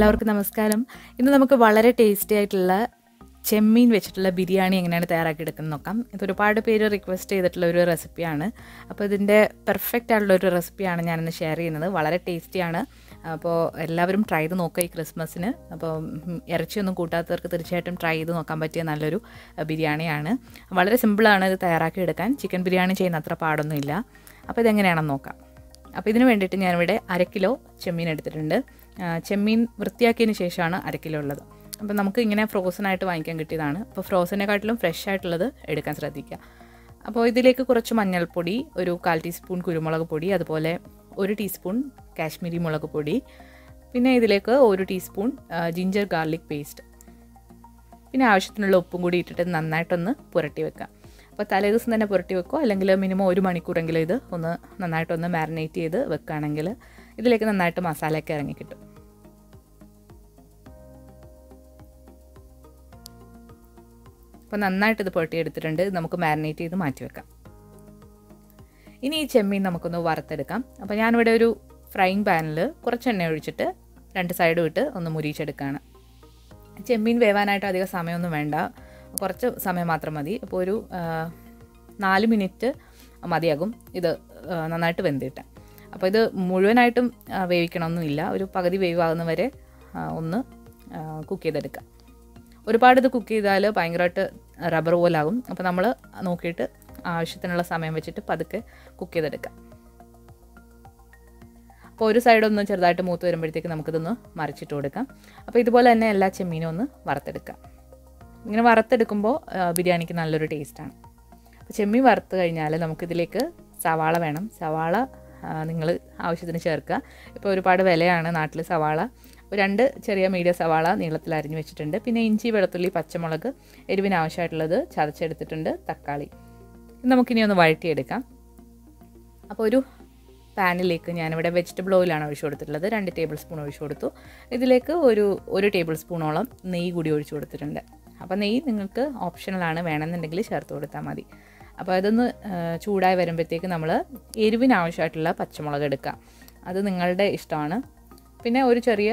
എല്ലാവർക്കും നമസ്കാരം. ഇന്ന് നമുക്ക് വളരെ ടേസ്റ്റി ആയിട്ടുള്ള ചെമ്മീൻ വെച്ചിട്ടുള്ള ബിരിയാണി എങ്ങനെയാണ് തയ്യാറാക്കി എടുക്കുന്നത് നോക്കാം. ഇത് ഒരുപാട് പേര് റിക്വസ്റ്റ് ചെയ്തിട്ടുള്ള ഒരു റെസിപ്പിയാണ് അപ്പോൾ ഇതിന്റെ പെർഫെക്റ്റ് ആയിട്ടുള്ള ഒരു റെസിപ്പിയാണ് ഞാനിന്ന് ഷെയർ ചെയ്യുന്നത്. വളരെ ടേസ്റ്റിയാണ് അപ്പോൾ എല്ലാവരും ട്രൈ ചെയ്ത് നോക്കുക ഈ ക്രിസ്മസിന്. അപ്പോൾ ഇറച്ചിയൊന്നും കൂട്ടാത്തവർക്ക് തീർച്ചയായിട്ടും ട്രൈ ചെയ്ത് നോക്കാൻ പറ്റിയ നല്ലൊരു ബിരിയാണിയാണ്. വളരെ സിമ്പിളാണ് ഇത് തയ്യാറാക്കി എടുക്കാൻ ചിക്കൻ ബിരിയാണി ചെയ്യുന്ന അത്ര പാടൊന്നുമില്ല. അപ്പോൾ ഇതെങ്ങനെയാണെന്ന് നോക്കാം. അപ്പോൾ ഇതിന് വേണ്ടിയിട്ട് ഞാനിവിടെ അര കിലോ ചെമ്മീൻ എടുത്തിട്ടുണ്ട്. ചെമ്മീൻ വൃത്തിയാക്കിയതിന് ശേഷമാണ് അര കിലോ ഉള്ളത് അപ്പോൾ നമുക്ക് ഇങ്ങനെ ഫ്രോസൺ ആയിട്ട് വാങ്ങിക്കാൻ കിട്ടിയതാണ്. അപ്പോൾ ഫ്രോസനെക്കാട്ടിലും ഫ്രഷ് ആയിട്ടുള്ളത് എടുക്കാൻ ശ്രദ്ധിക്കുക. അപ്പോൾ ഇതിലേക്ക് കുറച്ച് മഞ്ഞൾപ്പൊടി ഒരു കാൽ ടീസ്പൂൺ കുരുമുളക് പൊടി അതുപോലെ ഒരു ടീസ്പൂൺ കാശ്മീരി മുളക് പൊടി പിന്നെ ഇതിലേക്ക് ഒരു ടീസ്പൂൺ ജിഞ്ചർ ഗാർലിക് പേസ്റ്റ് പിന്നെ ആവശ്യത്തിനുള്ള ഉപ്പും കൂടി ഇട്ടിട്ട് നന്നായിട്ടൊന്ന് പുരട്ടി വെക്കാം അപ്പോൾ തലേദിവസം തന്നെ പുരട്ടി വെക്കുക അല്ലെങ്കിൽ മിനിമം ഒരു മണിക്കൂറെങ്കിലും ഇത് ഒന്ന് നന്നായിട്ടൊന്ന് മാരിനേറ്റ് ചെയ്ത് വെക്കുകയാണെങ്കിൽ ഇതിലേക്ക് നന്നായിട്ട് മസാലയൊക്കെ ഇറങ്ങി കിട്ടും. അപ്പോൾ നന്നായിട്ട് ഇത് പുരട്ടി എടുത്തിട്ടുണ്ട് നമുക്ക് മാരിനേറ്റ് ചെയ്ത് മാറ്റി വെക്കാം. ഇനി ഈ ചെമ്മീൻ നമുക്കൊന്ന് വറുത്തെടുക്കാം. അപ്പോൾ ഞാനിവിടെ ഒരു ഫ്രൈങ് പാനിൽ കുറച്ച് എണ്ണ ഒഴിച്ചിട്ട് രണ്ട് സൈഡും ഇട്ട് ഒന്ന് മുരിച്ചെടുക്കുകയാണ് ചെമ്മീൻ വേവാനായിട്ട് അധികം സമയമൊന്നും വേണ്ട. കുറച്ച് സമയം മാത്രം മതി. അപ്പോൾ ഒരു നാല് മിനിറ്റ് മതിയാകും ഇത് നന്നായിട്ട് വെന്തിട്ട്. അപ്പോൾ ഇത് മുഴുവനായിട്ടും വേവിക്കണമൊന്നുമില്ല. ഒരു പകുതി വേവാകുന്ന വരെ ഒന്ന് കുക്ക് ചെയ്തെടുക്കുക ഒരുപാട് ഇത് കുക്ക് ചെയ്താൽ ഭയങ്കരമായിട്ട് റബ്ബർ പോലാകും. അപ്പോൾ നമ്മൾ നോക്കിയിട്ട് ആവശ്യത്തിനുള്ള സമയം വെച്ചിട്ട് പതുക്കെ കുക്ക് ചെയ്തെടുക്കാം. അപ്പോൾ ഒരു സൈഡ് ഒന്ന് ചെറുതായിട്ട് മൂത്ത് വരുമ്പോഴത്തേക്ക് നമുക്കിതൊന്ന് മറിച്ചിട്ട് കൊടുക്കാം. അപ്പോൾ ഇതുപോലെ തന്നെ എല്ലാ ചെമ്മീനും ഒന്ന് വറുത്തെടുക്കാം. ഇങ്ങനെ വറുത്തെടുക്കുമ്പോൾ ബിരിയാണിക്ക് നല്ലൊരു ടേസ്റ്റാണ് അപ്പോൾ ചെമ്മീൻ വറുത്ത് കഴിഞ്ഞാൽ നമുക്കിതിലേക്ക് സവാള വേണം. സവാള നിങ്ങൾ ആവശ്യത്തിന് ചേർക്കുക. ഇപ്പോൾ ഒരുപാട് വിലയാണ് നാട്ടിൽ സവാള. ഒരു രണ്ട് ചെറിയ മീഡിയം സവാള നീളത്തിൽ അരിഞ്ഞ് വെച്ചിട്ടുണ്ട്. പിന്നെ ഇഞ്ചി വെളുത്തുള്ളി പച്ചമുളക് എരിവിന് ആവശ്യമായിട്ടുള്ളത് ചതച്ചെടുത്തിട്ടുണ്ട് തക്കാളി. നമുക്കിനി ഒന്ന് വഴറ്റിയെടുക്കാം. അപ്പോൾ ഒരു പാനിലേക്ക് ഞാനിവിടെ വെജിറ്റബിൾ ഓയിലാണ് ഒഴിച്ചു കൊടുത്തിട്ടുള്ളത്. രണ്ട് ടേബിൾ സ്പൂൺ ഒഴിച്ചു കൊടുത്തു. ഇതിലേക്ക് ഒരു ഒരു ടേബിൾ സ്പൂണോളം നെയ്യ് കൂടി ഒഴിച്ചു കൊടുത്തിട്ടുണ്ട്. അപ്പോൾ നെയ്യ് നിങ്ങൾക്ക് ഓപ്ഷണലാണ് വേണമെന്നുണ്ടെങ്കിൽ ചേർത്ത് കൊടുത്താൽ മതി. അപ്പോൾ അതൊന്ന് ചൂടായി വരുമ്പോഴത്തേക്ക് നമ്മൾ എരിവിനാവശ്യമായിട്ടുള്ള പച്ചമുളക് എടുക്കുക അത് നിങ്ങളുടെ ഇഷ്ടമാണ്. പിന്നെ ഒരു ചെറിയ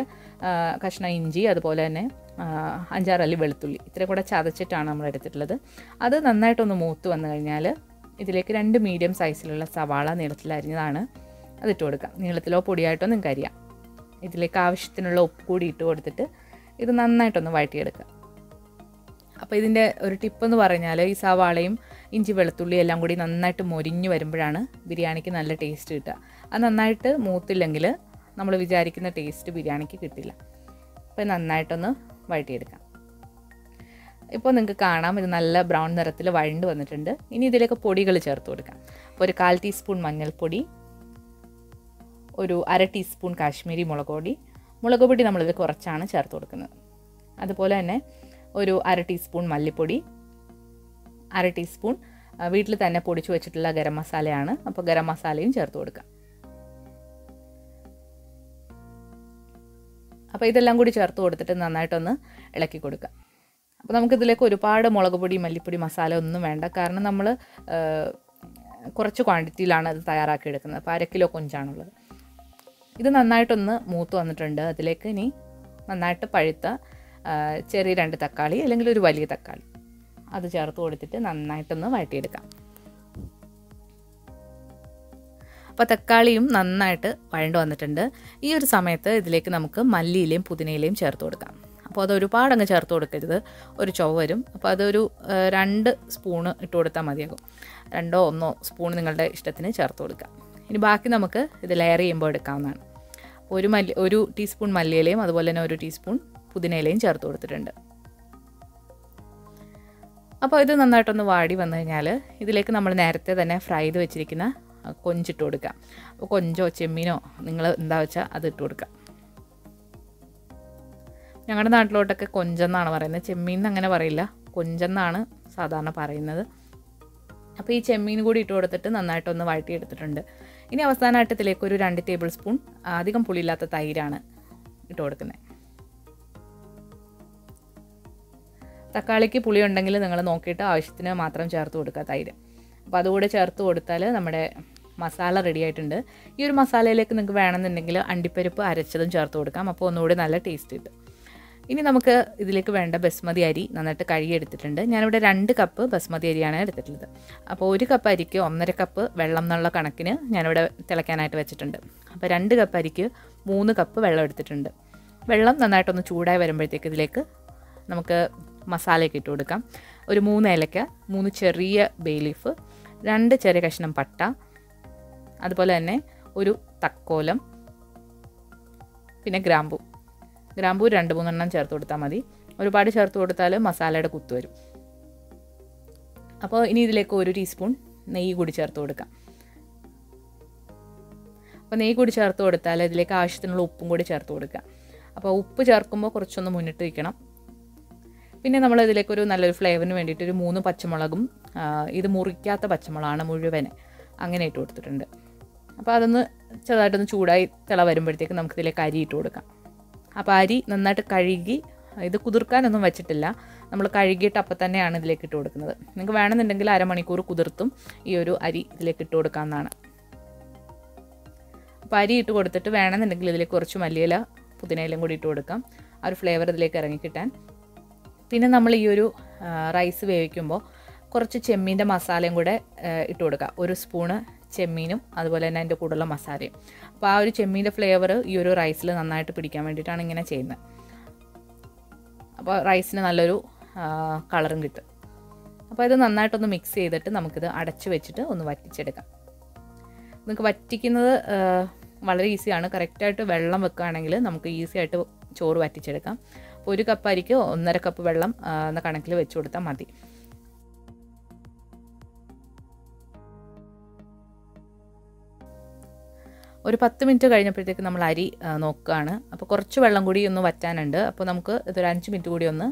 കഷ്ണം ഇഞ്ചി അതുപോലെ തന്നെ അഞ്ചാറല്ലി വെളുത്തുള്ളി ഇത്ര കൂടെ ചതച്ചിട്ടാണ് നമ്മൾ എടുത്തിട്ടുള്ളത്. അത് നന്നായിട്ടൊന്ന് മൂത്ത് വന്നു കഴിഞ്ഞാൽ ഇതിലേക്ക് രണ്ട് മീഡിയം സൈസിലുള്ള സവാള നീളത്തിൽ അരിഞ്ഞതാണ് അതിട്ട് കൊടുക്കാം. നീളത്തിലോ പൊടിയായിട്ടോ നിങ്ങൾക്ക് അരിയാം. ഇതിലേക്ക് ആവശ്യത്തിനുള്ള ഉപ്പ് കൂടി ഇട്ട് കൊടുത്തിട്ട് ഇത് നന്നായിട്ടൊന്ന് വഴറ്റിയെടുക്കുക അപ്പോൾ ഇതിന്റെ ഒരു ടിപ്പ് എന്ന് പറഞ്ഞാൽ ഈ സവാളയും ഇഞ്ചി വെളുത്തുള്ളി എല്ലാം കൂടി നന്നായിട്ട് മൊരിഞ്ഞു വരുമ്പോഴാണ് ബിരിയാണിക്ക് നല്ല ടേസ്റ്റ് കിട്ടുക. അത് നന്നായിട്ട് മൂത്തില്ലെങ്കിൽ നമ്മൾ വിചാരിക്കുന്ന ടേസ്റ്റ് ബിരിയാണിക്ക് കിട്ടില്ല. അപ്പോൾ നന്നായിട്ടൊന്ന് വഴറ്റിയെടുക്കാം. ഇപ്പോൾ നിങ്ങൾക്ക് കാണാം ഇത് നല്ല ബ്രൗൺ നിറത്തിൽ വഴണ്ട് വന്നിട്ടുണ്ട്. ഇനി ഇതിലേക്ക് പൊടികൾ ചേർത്ത് കൊടുക്കാം. അപ്പോൾ ഒരു കാൽ ടീസ്പൂൺ മഞ്ഞൾപ്പൊടി ഒരു അര ടീസ്പൂൺ കാശ്മീരി മുളക് പൊടി. മുളക് പൊടി നമ്മളിത് കുറച്ചാണ് ചേർത്ത് കൊടുക്കുന്നത്. അതുപോലെ തന്നെ ഒരു അര ടീസ്പൂൺ മല്ലിപ്പൊടി അര ടീസ്പൂൺ വീട്ടിൽ തന്നെ പൊടിച്ചു വെച്ചിട്ടുള്ള ഗരം മസാലയാണ്. അപ്പോൾ ഗരം മസാലയും ചേർത്ത് കൊടുക്കാം. അപ്പോൾ ഇതെല്ലാം കൂടി ചേർത്ത് കൊടുത്തിട്ട് നന്നായിട്ടൊന്ന് ഇളക്കി കൊടുക്കാം. അപ്പോൾ നമുക്കിതിലേക്ക് ഒരുപാട് മുളക് പൊടി മല്ലിപ്പൊടി മസാല ഒന്നും വേണ്ട. കാരണം നമ്മൾ കുറച്ച് ക്വാണ്ടിറ്റിയിലാണ് ഇത് തയ്യാറാക്കി എടുക്കുന്നത് അപ്പോൾ അര കിലോ കൊഞ്ചാണുള്ളത്. ഇത് നന്നായിട്ടൊന്ന് മൂത്ത് വന്നിട്ടുണ്ട്. അതിലേക്ക് ഇനി നന്നായിട്ട് പഴുത്ത ചെറിയ രണ്ട് തക്കാളി അല്ലെങ്കിൽ ഒരു വലിയ തക്കാളി. അത് ചേർത്ത് കൊടുത്തിട്ട് നന്നായിട്ടൊന്ന് വഴറ്റിയെടുക്കാം. അപ്പോൾ തക്കാളിയും നന്നായിട്ട് വഴണ്ട് വന്നിട്ടുണ്ട്. ഈ ഒരു സമയത്ത് ഇതിലേക്ക് നമുക്ക് മല്ലിയിലയും പുതിനയിലയും ചേർത്ത് കൊടുക്കാം. അപ്പോൾ അത് ഒരുപാട് അങ്ങ് ചേർത്ത് കൊടുക്കരുത്. ഒരു ചൊവ വരും. അപ്പോൾ അതൊരു രണ്ട് സ്പൂണ് ഇട്ട് കൊടുത്താൽ മതിയാകും. രണ്ടോ ഒന്നോ സ്പൂൺ നിങ്ങളുടെ ഇഷ്ടത്തിന് ചേർത്ത് കൊടുക്കാം. ഇനി ബാക്കി നമുക്ക് ഇത് ലെയർ ചെയ്യുമ്പോൾ എടുക്കാവുന്നതാണ്. ഒരു മല്ലി ഒരു ടീസ്പൂൺ മല്ലിയിലയും അതുപോലെ തന്നെ ഒരു ടീസ്പൂൺ പുതിനയിലയും ചേർത്ത് കൊടുത്തിട്ടുണ്ട്. അപ്പോൾ ഇത് നന്നായിട്ടൊന്ന് വാടി വന്നു കഴിഞ്ഞാൽ ഇതിലേക്ക് നമ്മൾ നേരത്തെ തന്നെ ഫ്രൈ ചെയ്ത് വെച്ചിരിക്കുന്ന കൊഞ്ചിട്ട് കൊടുക്കാം. അപ്പോൾ കൊഞ്ചോ ചെമ്മീനോ നിങ്ങൾ എന്താ വെച്ചാൽ അത് ഇട്ട് കൊടുക്കുക ഞങ്ങളുടെ നാട്ടിലോട്ടൊക്കെ കൊഞ്ചെന്നാണ് പറയുന്നത്. ചെമ്മീൻ അങ്ങനെ പറയില്ല. കൊഞ്ചെന്നാണ് സാധാരണ പറയുന്നത്. അപ്പോൾ ഈ ചെമ്മീൻ കൂടി ഇട്ട് കൊടുത്തിട്ട് നന്നായിട്ടൊന്ന് വഴട്ടിയെടുത്തിട്ടുണ്ട് ഇനി അവസാനമായിട്ട് ഇതിലേക്ക് ഒരു രണ്ട് ടേബിൾ സ്പൂൺ അധികം പുളിയില്ലാത്ത തൈരാണ് ഇട്ട് കൊടുക്കുന്നത്. തക്കാളിക്ക് പുളി ഉണ്ടെങ്കിൽ നിങ്ങൾ നോക്കിയിട്ട് ആവശ്യത്തിന് മാത്രം ചേർത്ത് കൊടുക്കുക തൈര്. അപ്പോൾ അതുകൂടെ ചേർത്ത് കൊടുത്താൽ നമ്മുടെ മസാല റെഡി ആയിട്ടുണ്ട്. ഈ ഒരു മസാലയിലേക്ക് നിങ്ങൾക്ക് വേണമെന്നുണ്ടെങ്കിൽ അണ്ടിപ്പരിപ്പ് അരച്ചതും ചേർത്ത് കൊടുക്കാം. അപ്പോൾ ഒന്നുകൂടി നല്ല ടേസ്റ്റ് കിട്ടും. ഇനി നമുക്ക് ഇതിലേക്ക് വേണ്ട ബസ്മതി അരി നന്നായിട്ട് കഴുകി എടുത്തിട്ടുണ്ട്. ഞാനിവിടെ രണ്ട് കപ്പ് ബസ്മതി അരിയാണ് എടുത്തിട്ടുള്ളത്. അപ്പോൾ ഒരു കപ്പ് അരിക്ക് ഒന്നര കപ്പ് വെള്ളം എന്നുള്ള കണക്കിന് ഞാനിവിടെ തിളയ്ക്കാനായിട്ട് വെച്ചിട്ടുണ്ട്. അപ്പോൾ രണ്ട് കപ്പ് അരിക്ക് മൂന്ന് കപ്പ് വെള്ളം എടുത്തിട്ടുണ്ട്. വെള്ളം നന്നായിട്ടൊന്ന് ചൂടായി വരുമ്പോഴത്തേക്ക് ഇതിലേക്ക് നമുക്ക് മസാലയൊക്കെ ഇട്ട് കൊടുക്കാം. ഒരു മൂന്ന് ഏലക്ക മൂന്ന് ചെറിയ ബേ ലീഫ് രണ്ട് ചെറിയ കഷ്ണം പട്ട അതുപോലെ തന്നെ ഒരു തക്കോലം പിന്നെ ഗ്രാമ്പൂ. ഗ്രാമ്പൂ രണ്ട് മൂന്നെണ്ണം ചേർത്ത് കൊടുത്താൽ മതി. ഒരുപാട് ചേർത്ത് കൊടുത്താൽ മസാലയുടെ കുത്തു വരും. അപ്പോൾ ഇനി ഇതിലേക്ക് ഒരു ടീസ്പൂൺ നെയ്യ് കൂടി ചേർത്ത് കൊടുക്കാം. അപ്പോൾ നെയ്യ് കൂടി ചേർത്ത് കൊടുത്താൽ ഇതിലേക്ക് ആവശ്യത്തിനുള്ള ഉപ്പും കൂടി ചേർത്ത് കൊടുക്കുക. അപ്പോൾ ഉപ്പ് ചേർക്കുമ്പോൾ കുറച്ചൊന്ന് മുന്നിട്ട് വയ്ക്കണം പിന്നെ നമ്മൾ ഇതിലേക്ക് ഒരു നല്ലൊരു ഫ്ലേവറിന് വേണ്ടിയിട്ട് ഒരു മൂന്ന് പച്ചമുളകും ഇത് മുറിക്കാത്ത പച്ചമുളകാണ് മുഴുവൻ അങ്ങനെ ഇട്ട് കൊടുത്തിട്ടുണ്ട്. അപ്പോൾ അതൊന്ന് ചെറുതായിട്ടൊന്ന് ചൂടായി തിള വരുമ്പോഴത്തേക്ക് നമുക്ക് ഇതിലേക്ക് അരി ഇട്ട് കൊടുക്കാം. അപ്പോൾ അരി നന്നായിട്ട് കഴുകി ഇത് കുതിർക്കാനൊന്നും വെച്ചിട്ടില്ല. നമ്മൾ കഴുകിയിട്ട് അപ്പം തന്നെയാണ് ഇതിലേക്ക് ഇട്ട് കൊടുക്കുന്നത്. നിങ്ങൾക്ക് വേണമെന്നുണ്ടെങ്കിൽ അരമണിക്കൂർ കുതിർത്തും ഈ ഒരു അരി ഇതിലേക്ക് ഇട്ട് കൊടുക്കാമെന്നാണ് അപ്പോൾ അരി ഇട്ട് കൊടുത്തിട്ട് വേണമെന്നുണ്ടെങ്കിൽ ഇതിലേക്ക് കുറച്ച് മല്ലിയില പുതിനയിലും കൂടി ഇട്ട് കൊടുക്കാം. ആ ഒരു ഫ്ലേവർ ഇതിലേക്ക് ഇറങ്ങിക്കിട്ടാൻ പിന്നെ നമ്മൾ ഈ ഒരു റൈസ് വേവിക്കുമ്പോൾ കുറച്ച് ചെമ്മീന്റെ മസാലയും കൂടെ ഇട്ട് കൊടുക്കുക. ഒരു സ്പൂണ് ചെമ്മീനും അതുപോലെ തന്നെ അതിന്റെ കൂടെയുള്ള മസാലയും. അപ്പോൾ ആ ഒരു ചെമ്മീന്റെ ഫ്ലേവർ ഈ ഒരു റൈസിൽ നന്നായിട്ട് പിടിക്കാൻ വേണ്ടിയിട്ടാണ് ഇങ്ങനെ ചെയ്യുന്നത്. അപ്പോൾ റൈസിന് നല്ലൊരു കളറും കിട്ടും. അപ്പോൾ ഇത് നന്നായിട്ടൊന്ന് മിക്സ് ചെയ്തിട്ട് നമുക്കിത് അടച്ച് വെച്ചിട്ട് ഒന്ന് വറ്റിച്ചെടുക്കാം. നിങ്ങൾക്ക് വറ്റിക്കുന്നത് വളരെ ഈസിയാണ് കറക്റ്റായിട്ട് വെള്ളം വെക്കുകയാണെങ്കിൽ നമുക്ക് ഈസി ആയിട്ട് ചോറ് വറ്റിച്ചെടുക്കാം. ഒരു കപ്പ് അരിക്ക് ഒന്നര കപ്പ് വെള്ളം എന്ന കണക്കിൽ വെച്ച് കൊടുത്താൽ മതി. ഒരു പത്ത് മിനിറ്റ് കഴിഞ്ഞപ്പോഴത്തേക്ക് നമ്മൾ അരി നോക്കുകയാണ്. അപ്പോൾ കുറച്ച് വെള്ളം കൂടി ഒന്ന് വറ്റാനുണ്ട്. അപ്പോൾ നമുക്ക് ഇതൊരു അഞ്ച് മിനിറ്റ് കൂടി ഒന്ന്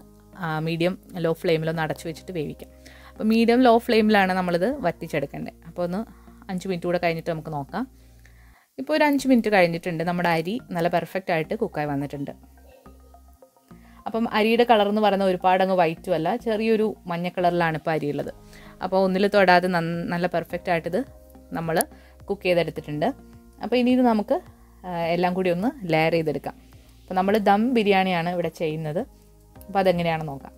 മീഡിയം ലോ ഫ്ലെയിമിലൊന്ന് അടച്ചു വെച്ചിട്ട് വേവിക്കാം. അപ്പോൾ മീഡിയം ലോ ഫ്ലെയിമിലാണ് നമ്മളിത് വറ്റിച്ചെടുക്കേണ്ടത്. അപ്പോൾ ഒന്ന് അഞ്ച് മിനിറ്റ് കൂടെ കഴിഞ്ഞിട്ട് നമുക്ക് നോക്കാം. ഇപ്പോൾ ഒരു അഞ്ച് മിനിറ്റ് കഴിഞ്ഞിട്ടുണ്ട്. നമ്മുടെ അരി നല്ല പെർഫെക്റ്റ് ആയിട്ട് കുക്കായി വന്നിട്ടുണ്ട്. അപ്പം അരിയുടെ കളർ എന്ന് പറയുന്നത് ഒരുപാട് അങ്ങ് വൈറ്റും അല്ല ചെറിയൊരു മഞ്ഞ കളറിലാണ് ഇപ്പോൾ അരി ഉള്ളത്. അപ്പോൾ ഒന്നിൽ തൊടാതെ നല്ല പെർഫെക്റ്റ് ആയിട്ടിത് നമ്മൾ കുക്ക് ചെയ്തെടുത്തിട്ടുണ്ട്. അപ്പോൾ ഇനി ഇത് നമുക്ക് എല്ലാം കൂടി ഒന്ന് ലെയർ ചെയ്തെടുക്കാം. അപ്പോൾ നമ്മൾ ദം ബിരിയാണിയാണ് ഇവിടെ ചെയ്യുന്നത്. അപ്പോൾ അതെങ്ങനെയാണെന്ന് നോക്കാം.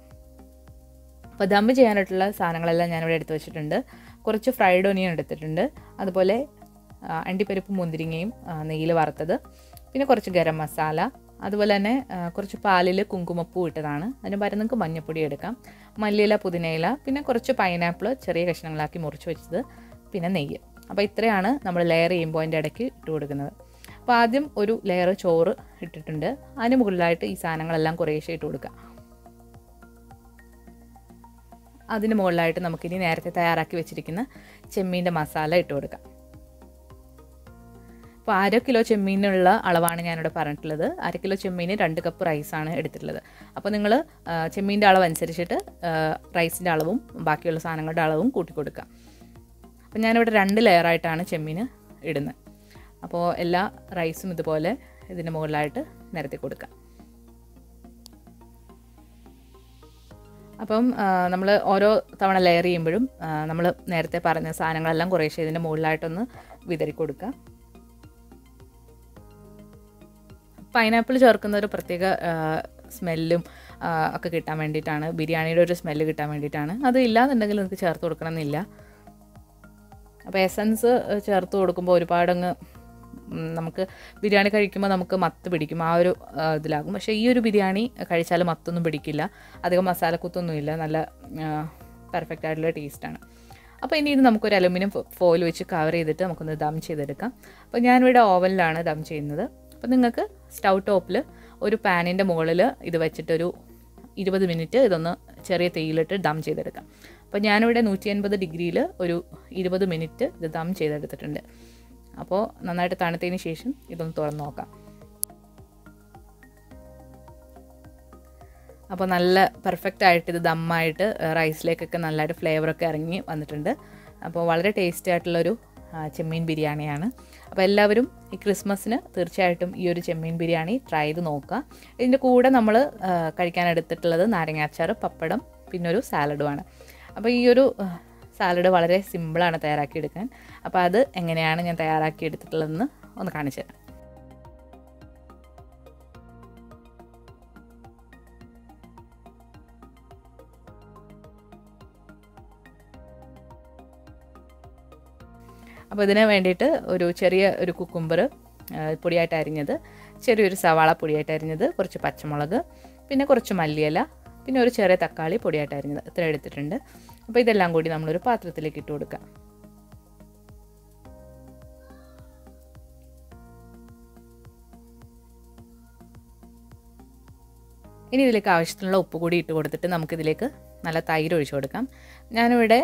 അപ്പോൾ ദം ചെയ്യാനായിട്ടുള്ള സാധനങ്ങളെല്ലാം ഞാനിവിടെ എടുത്തു വെച്ചിട്ടുണ്ട്. കുറച്ച് ഫ്രൈഡ് ഒനിയൻ എടുത്തിട്ടുണ്ട്. അതുപോലെ അണ്ടിപ്പരിപ്പ് മുന്തിരിങ്ങയും നെയ്യിൽ വറുത്തത്. പിന്നെ കുറച്ച് ഗരം മസാല. അതുപോലെ തന്നെ കുറച്ച് പാലിൽ കുങ്കുമപ്പൂ ഇട്ടതാണ്. അതിന് പകരം നിങ്ങൾക്ക് മഞ്ഞപ്പൊടി എടുക്കാം. മല്ലിയില പുതിനയില പിന്നെ കുറച്ച് പൈനാപ്പിൾ ചെറിയ കഷ്ണങ്ങളാക്കി മുറിച്ച് വെച്ചത് പിന്നെ നെയ്യ്. അപ്പോൾ ഇത്രയാണ് നമ്മൾ ലെയർ ചെയ്യുമ്പോൾ അതിന്റെ ഇടയ്ക്ക് ഇട്ട് കൊടുക്കുന്നത്. അപ്പോൾ ആദ്യം ഒരു ലെയർ ചോറ് ഇട്ടിട്ടുണ്ട്. അതിന് മുകളിലായിട്ട് ഈ സാധനങ്ങളെല്ലാം കുറേശ്ശെ ഇട്ട് കൊടുക്കുക അതിന് മുകളിലായിട്ട് നമുക്കിനി നേരത്തെ തയ്യാറാക്കി വെച്ചിരിക്കുന്ന ചെമ്മീന്റെ മസാല ഇട്ട് കൊടുക്കാം. അപ്പോൾ അര കിലോ ചെമ്മീനുള്ള അളവാണ് ഞാനിവിടെ പറഞ്ഞിട്ടുള്ളത്. അര കിലോ ചെമ്മീന് രണ്ട് കപ്പ് റൈസാണ് എടുത്തിട്ടുള്ളത്. അപ്പോൾ നിങ്ങൾ ചെമ്മീന്റെ അളവ് അനുസരിച്ചിട്ട് റൈസിന്റെ അളവും ബാക്കിയുള്ള സാധനങ്ങളുടെ അളവും കൂട്ടി കൊടുക്കുക. അപ്പോൾ ഞാനിവിടെ രണ്ട് ലെയറായിട്ടാണ് ചെമ്മീൻ ഇടുന്നത്. അപ്പോൾ എല്ലാ റൈസും ഇതുപോലെ ഇതിന്റെ മുകളിലായിട്ട് നിരത്തി കൊടുക്കുക. അപ്പം നമ്മൾ ഓരോ തവണ ലെയർ ചെയ്യുമ്പോഴും നമ്മൾ നേരത്തെ പറഞ്ഞ സാധനങ്ങളെല്ലാം കുറേശ്ശെ ഇതിന്റെ മുകളിലായിട്ടൊന്ന് വിതറി കൊടുക്കുക പൈനാപ്പിൾ ചേർക്കുന്ന ഒരു പ്രത്യേക സ്മെല്ലും ഒക്കെ കിട്ടാൻ വേണ്ടിയിട്ടാണ്. ബിരിയാണിയുടെ ഒരു സ്മെല്ല് കിട്ടാൻ വേണ്ടിയിട്ടാണ്. അത് ഇല്ലാന്നുണ്ടെങ്കിൽ നിങ്ങൾക്ക് ചേർത്ത് കൊടുക്കണമെന്നില്ല. അപ്പോൾ എസൻസ് ചേർത്ത് കൊടുക്കുമ്പോൾ ഒരുപാടങ്ങ് നമുക്ക് ബിരിയാണി കഴിക്കുമ്പോൾ നമുക്ക് മത്ത് പിടിക്കും. ആ ഒരു ഇതിലാകും. പക്ഷേ ഈ ഒരു ബിരിയാണി കഴിച്ചാൽ മത്തൊന്നും പിടിക്കില്ല. അധികം മസാലക്കുത്തൊന്നുമില്ല നല്ല പെർഫെക്റ്റ് ആയിട്ടുള്ള ടേസ്റ്റാണ് അപ്പോൾ ഇനി ഇത് നമുക്കൊരു അലുമിനിയം ഫോയിൽ വെച്ച് കവർ ചെയ്തിട്ട് നമുക്കൊന്ന് ദം ചെയ്തെടുക്കാം. അപ്പോൾ ഞാനിവിടെ ഓവനിലാണ് ദം ചെയ്യുന്നത്. അപ്പോൾ നിങ്ങൾക്ക് സ്റ്റൗ ടോപ്പിൽ ഒരു പാനിന്റെ മുകളിൽ ഇത് വെച്ചിട്ടൊരു ഇരുപത് മിനിറ്റ് ഇതൊന്ന് ചെറിയ തീയിലിട്ട് ദം ചെയ്തെടുക്കാം. അപ്പോൾ ഞാനിവിടെ നൂറ്റി എൺപത് ഡിഗ്രിയിൽ ഒരു ഇരുപത് മിനിറ്റ് ഇത് ദം ചെയ്തെടുത്തിട്ടുണ്ട്. അപ്പോൾ നന്നായിട്ട് തണുത്തതിന് ശേഷം ഇതൊന്ന് തുറന്ന് നോക്കാം. അപ്പോൾ നല്ല പെർഫെക്റ്റ് ആയിട്ട് ഇത് ദമ്മായിട്ട് റൈസിലേക്കൊക്കെ നല്ലതായിട്ട് ഫ്ലേവറൊക്കെ ഇറങ്ങി വന്നിട്ടുണ്ട്. അപ്പോൾ വളരെ ടേസ്റ്റി ആയിട്ടുള്ളൊരു ചെമ്മീൻ ബിരിയാണിയാണ്. അപ്പോൾ എല്ലാവരും ഈ ക്രിസ്മസിന് തീർച്ചയായിട്ടും ഈ ഒരു ചെമ്മീൻ ബിരിയാണി ട്രൈ ചെയ്ത് നോക്കുക. ഇതിന്റെ കൂടെ നമ്മൾ കഴിക്കാൻ എടുത്തിട്ടുള്ളത് നാരങ്ങാച്ചാർ പപ്പടം പിന്നെ ഒരു സാലഡുമാണ് അപ്പോൾ ഈ ഒരു സാലഡ് വളരെ സിമ്പിളാണ് തയ്യാറാക്കിയെടുക്കാൻ അപ്പോൾ അത് എങ്ങനെയാണ് ഞാൻ തയ്യാറാക്കി എടുത്തിട്ടുള്ളതെന്ന് ഒന്ന് കാണിച്ചു തരാം. അപ്പോൾ ഇതിന് വേണ്ടിയിട്ട് ഒരു ചെറിയ ഒരു കുക്കുംബർ പൊടിയായിട്ട് അരിഞ്ഞത് ചെറിയൊരു സവാള പൊടിയായിട്ട് അരിഞ്ഞത് കുറച്ച് പച്ചമുളക് പിന്നെ കുറച്ച് മല്ലിയില പിന്നെ ഒരു ചെറിയ തക്കാളി പൊടിയായിട്ട് അരിഞ്ഞത്. ഇത്ര എടുത്തിട്ടുണ്ട്. അപ്പോൾ ഇതെല്ലാം കൂടി നമ്മളൊരു പാത്രത്തിലേക്ക് ഇട്ട് കൊടുക്കാം. ഇനി ഇതിലേക്ക് ആവശ്യത്തിനുള്ള ഉപ്പ് കൂടി ഇട്ട് കൊടുത്തിട്ട് നമുക്കിതിലേക്ക് നല്ല തൈര് ഒഴിച്ചു കൊടുക്കാം. ഞാനിവിടെ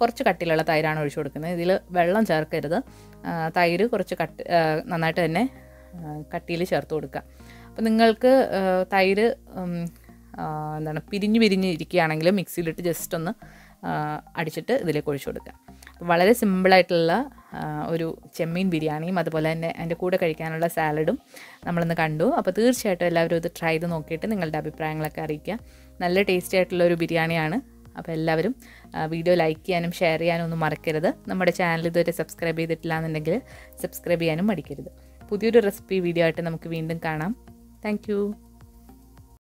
കുറച്ച് കട്ടിലുള്ള തൈരാണ് ഒഴിച്ചു കൊടുക്കുന്നത്. ഇതിൽ വെള്ളം ചേർക്കരുത്. തൈര് കുറച്ച് കട്ട് നന്നായിട്ട് തന്നെ കട്ടിയിൽ ചേർത്ത് കൊടുക്കുക. അപ്പോൾ നിങ്ങൾക്ക് തൈര് എന്താണ് പിരിഞ്ഞ് പിരിഞ്ഞ് ഇരിക്കുകയാണെങ്കിൽ മിക്സിയിലിട്ട് ജസ്റ്റ് ഒന്ന് അടിച്ചിട്ട് ഇതിലേക്ക് ഒഴിച്ചു കൊടുക്കുക. വളരെ സിമ്പിളായിട്ടുള്ള ഒരു ചെമ്മീൻ ബിരിയാണിയും അതുപോലെ തന്നെ അതിന്റെ കൂടെ കഴിക്കാനുള്ള സാലഡും നമ്മളിന്ന് കണ്ടു. അപ്പോൾ തീർച്ചയായിട്ടും എല്ലാവരും ഇത് ട്രൈ ചെയ്ത് നോക്കിയിട്ട് നിങ്ങളുടെ അഭിപ്രായങ്ങളൊക്കെ അറിയിക്കുക. നല്ല ടേസ്റ്റി ആയിട്ടുള്ള ഒരു ബിരിയാണിയാണ്. അപ്പോൾ എല്ലാവരും വീഡിയോ ലൈക്ക് ചെയ്യാനും ഷെയർ ചെയ്യാനും ഒന്നും മറക്കരുത്. നമ്മുടെ ചാനൽ ഇതുവരെ സബ്സ്ക്രൈബ് ചെയ്തിട്ടില്ല എന്നുണ്ടെങ്കിൽ സബ്സ്ക്രൈബ് ചെയ്യാനും മടിക്കരുത്. പുതിയൊരു റെസിപ്പി വീഡിയോ ആയിട്ട് നമുക്ക് വീണ്ടും കാണാം. താങ്ക്